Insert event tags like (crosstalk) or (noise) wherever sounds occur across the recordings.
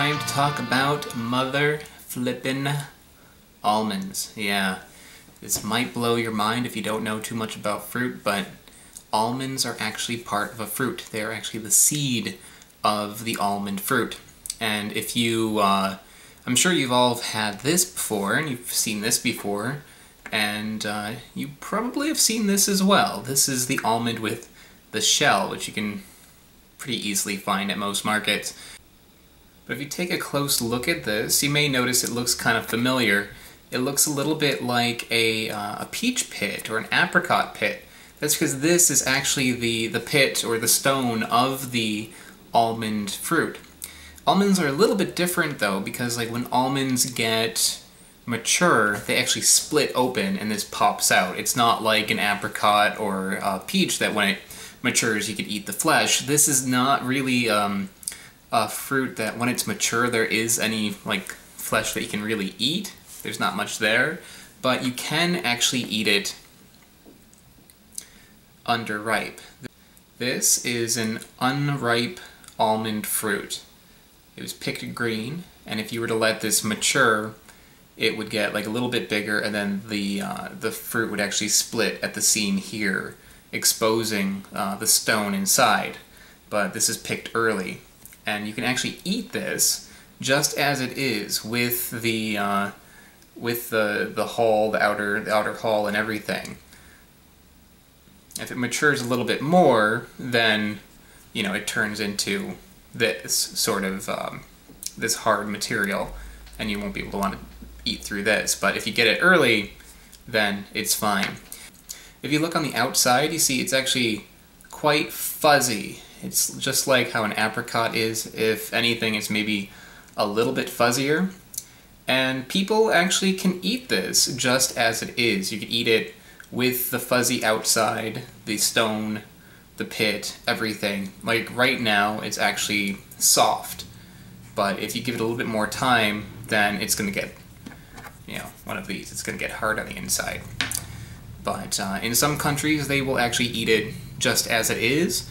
time to talk about mother flippin' almonds. Yeah, this might blow your mind if you don't know too much about fruit, but almonds are actually part of a fruit. They are actually the seed of the almond fruit. And if you, uh, I'm sure you've all had this before, and you've seen this before, and uh, you probably have seen this as well. This is the almond with the shell, which you can pretty easily find at most markets. But if you take a close look at this, you may notice it looks kind of familiar. It looks a little bit like a, uh, a peach pit or an apricot pit. That's because this is actually the, the pit or the stone of the almond fruit. Almonds are a little bit different though because like when almonds get mature, they actually split open and this pops out. It's not like an apricot or a peach that when it matures you can eat the flesh. This is not really um, a fruit that when it's mature there is any like flesh that you can really eat. There's not much there, but you can actually eat it underripe. This is an unripe almond fruit. It was picked green, and if you were to let this mature, it would get like a little bit bigger, and then the uh, the fruit would actually split at the seam here, exposing uh, the stone inside. But this is picked early, and you can actually eat this just as it is with the uh, with the the hull, the outer the outer hull, and everything. If it matures a little bit more, then you know it turns into this sort of um, this hard material, and you won't be able to want to eat through this. But if you get it early, then it's fine. If you look on the outside, you see it's actually quite fuzzy. It's just like how an apricot is. If anything, it's maybe a little bit fuzzier. And people actually can eat this just as it is. You can eat it with the fuzzy outside, the stone, the pit, everything. Like right now, it's actually soft. But if you give it a little bit more time, then it's going to get, you know, one of these. It's going to get hard on the inside. But uh, in some countries, they will actually eat it just as it is,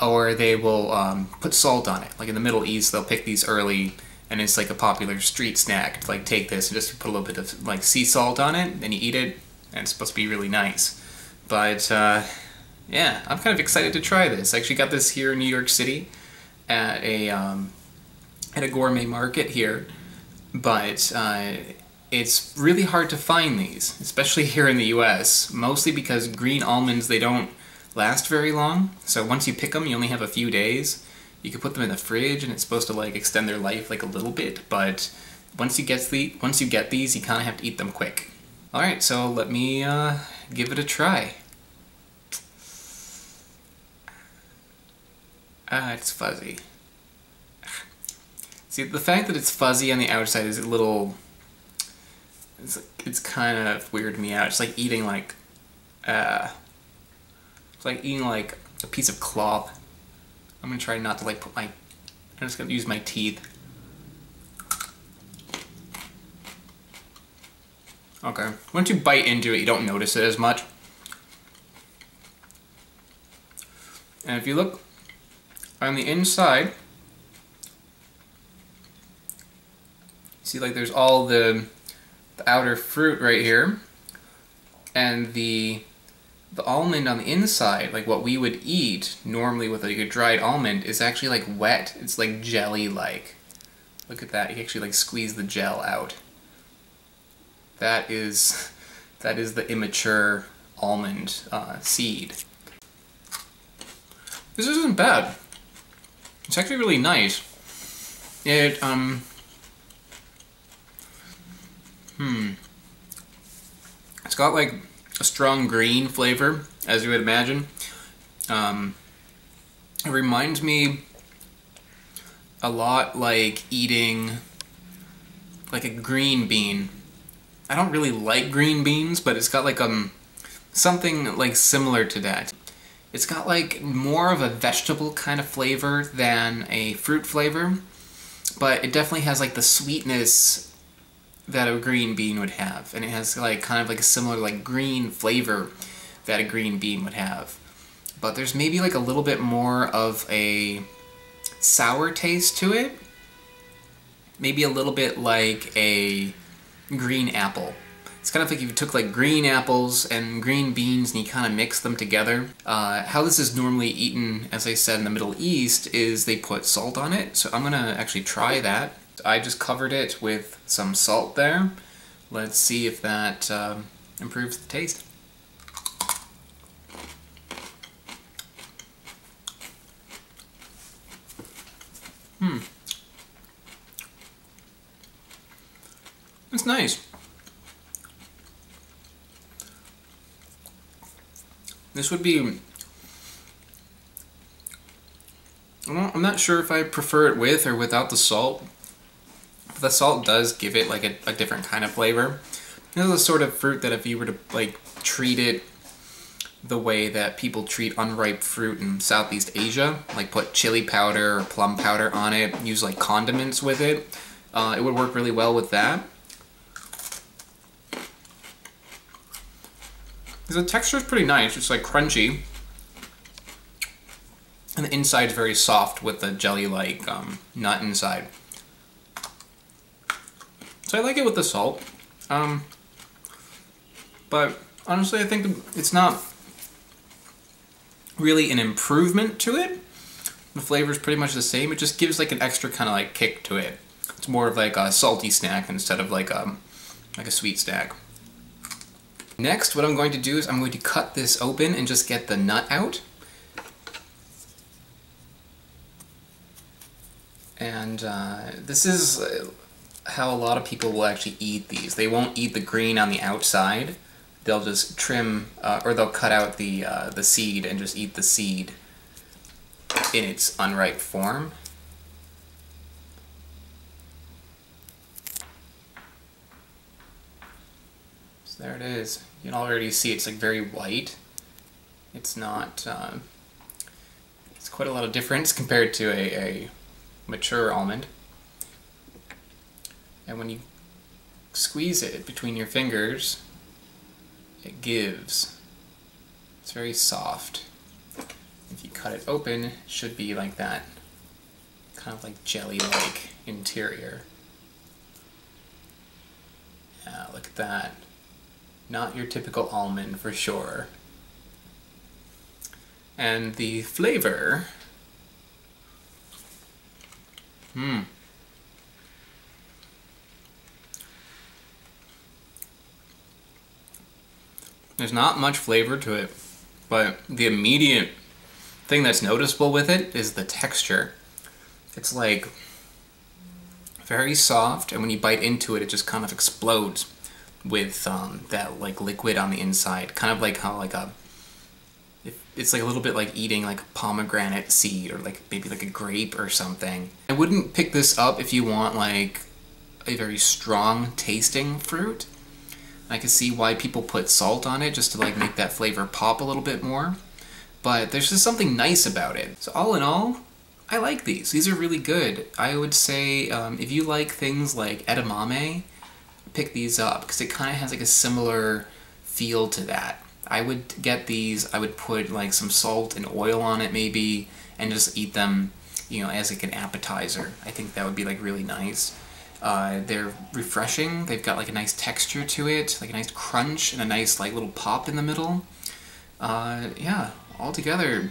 or they will um, put salt on it. Like in the Middle East, they'll pick these early, and it's like a popular street snack. To, like take this and just put a little bit of like sea salt on it, and you eat it, and it's supposed to be really nice. But uh, yeah, I'm kind of excited to try this. I actually got this here in New York City at a um, at a gourmet market here, but uh, it's really hard to find these, especially here in the U.S. Mostly because green almonds they don't last very long. So once you pick them, you only have a few days. You can put them in the fridge, and it's supposed to like extend their life like a little bit. But once you get the once you get these, you kind of have to eat them quick. All right, so let me uh, give it a try. Ah, it's fuzzy. See, the fact that it's fuzzy on the outside is a little... It's, it's kind of weirded me out. It's like eating like... Uh, it's like eating like a piece of cloth. I'm gonna try not to like put my... I'm just gonna use my teeth. Okay. Once you bite into it, you don't notice it as much. And if you look on the inside, see like there's all the, the outer fruit right here, and the the almond on the inside, like what we would eat normally with like a dried almond, is actually like wet. It's like jelly-like. Look at that. You actually like squeeze the gel out. That is (laughs) that is the immature almond uh, seed. This isn't bad. It's actually really nice. It, um... Hmm. It's got, like, a strong green flavor, as you would imagine. Um, it reminds me a lot like eating, like, a green bean. I don't really like green beans, but it's got, like, um, something, like, similar to that. It's got like more of a vegetable kind of flavor than a fruit flavor, but it definitely has like the sweetness that a green bean would have, and it has like kind of like a similar like green flavor that a green bean would have. But there's maybe like a little bit more of a sour taste to it. maybe a little bit like a green apple. It's kind of like if you took like green apples and green beans and you kind of mix them together. Uh, how this is normally eaten, as I said, in the Middle East, is they put salt on it. So I'm gonna actually try that. I just covered it with some salt there. Let's see if that uh, improves the taste. Hmm. It's nice. This would be... I'm not sure if I prefer it with or without the salt. But the salt does give it like a, a different kind of flavor. This is the sort of fruit that if you were to like treat it the way that people treat unripe fruit in Southeast Asia, like put chili powder or plum powder on it, use like condiments with it, uh, it would work really well with that. The texture is pretty nice. It's like crunchy. And the inside is very soft with the jelly-like um, nut inside. So I like it with the salt. Um, but honestly, I think it's not really an improvement to it. The flavor is pretty much the same. It just gives like an extra kind of like kick to it. It's more of like a salty snack instead of like a, um, like a sweet snack. Next, what I'm going to do is I'm going to cut this open and just get the nut out. And uh, this is uh, how a lot of people will actually eat these. They won't eat the green on the outside. They'll just trim, uh, or they'll cut out the, uh, the seed and just eat the seed in its unripe form. So there it is. You can already see it's like very white. It's not, uh, it's quite a lot of difference (laughs) compared to a, a mature almond. And when you squeeze it between your fingers, it gives. It's very soft. If you cut it open, it should be like that, kind of like jelly-like interior. Yeah, look at that. Not your typical almond for sure. And the flavor... Hmm. There's not much flavor to it, but the immediate thing that's noticeable with it is the texture. It's like very soft, and when you bite into it, it just kind of explodes with um, that like liquid on the inside, kind of like how like a it's like a little bit like eating like a pomegranate seed or like maybe like a grape or something. I wouldn't pick this up if you want like a very strong tasting fruit. I can see why people put salt on it just to like make that flavor pop a little bit more. But there's just something nice about it. So all in all, I like these. These are really good. I would say um, if you like things like edamame, pick these up because it kind of has like a similar feel to that. I would get these, I would put like some salt and oil on it maybe, and just eat them, you know, as like an appetizer. I think that would be like really nice. Uh, they're refreshing, they've got like a nice texture to it, like a nice crunch and a nice like little pop in the middle. Uh, yeah, altogether,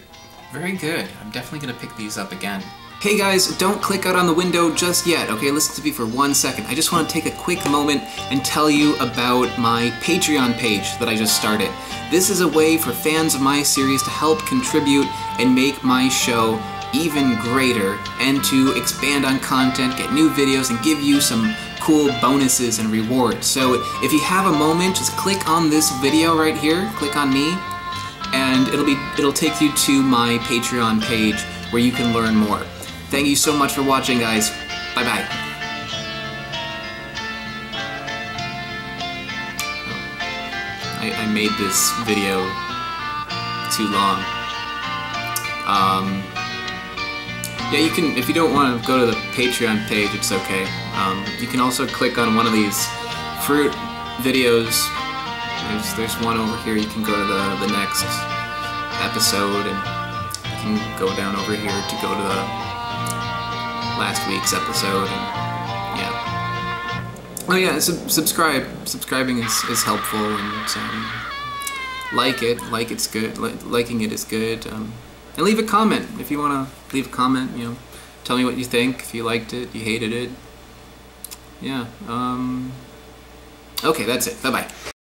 very good. I'm definitely gonna pick these up again. Hey guys, don't click out on the window just yet, okay? Listen to me for one second. I just want to take a quick moment and tell you about my Patreon page that I just started. This is a way for fans of my series to help contribute and make my show even greater and to expand on content, get new videos, and give you some cool bonuses and rewards. So if you have a moment, just click on this video right here, click on me, and it'll be it'll take you to my Patreon page where you can learn more. Thank you so much for watching, guys. Bye-bye. I, I, made this video too long. Um, yeah, you can, if you don't want to go to the Patreon page, it's okay. Um, you can also click on one of these fruit videos. There's, there's one over here. You can go to the, the next episode and you can go down over here to go to the last week's episode. And, yeah, Oh yeah, sub- subscribe. Subscribing is, is helpful, and um, like it. Like it's good. Li- liking it is good. Um, and leave a comment if you want to leave a comment. You know, tell me what you think. If you liked it, you hated it. Yeah. Um, okay, that's it. Bye bye.